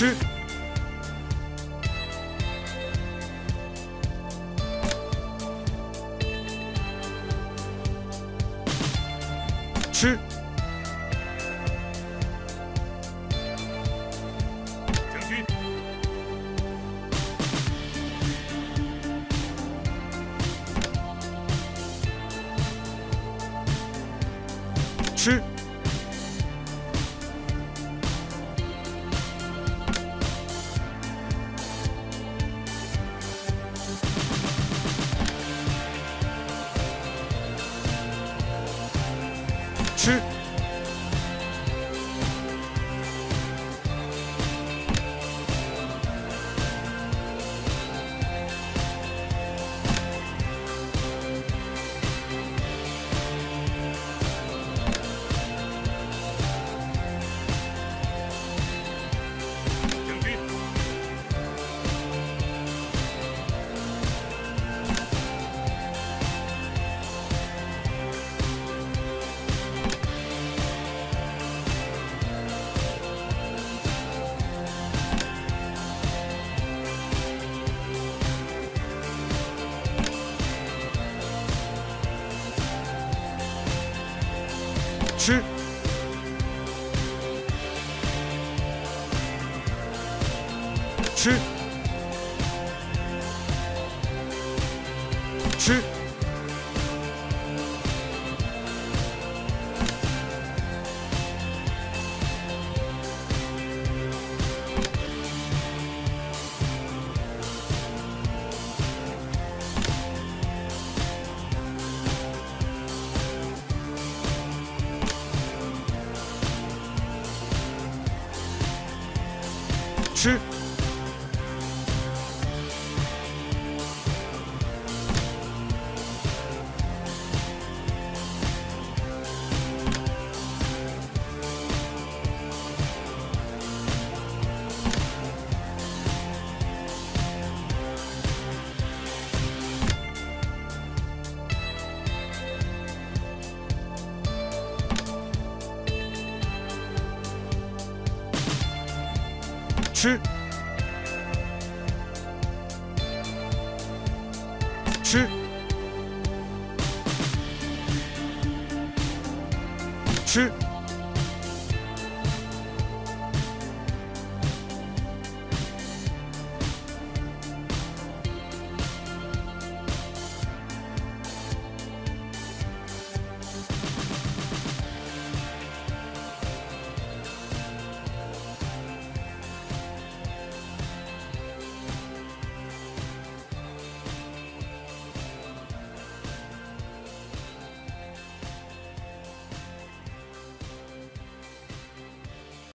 吃，吃，将军，吃，吃，吃，吃，吃，吃，吃，吃，吃。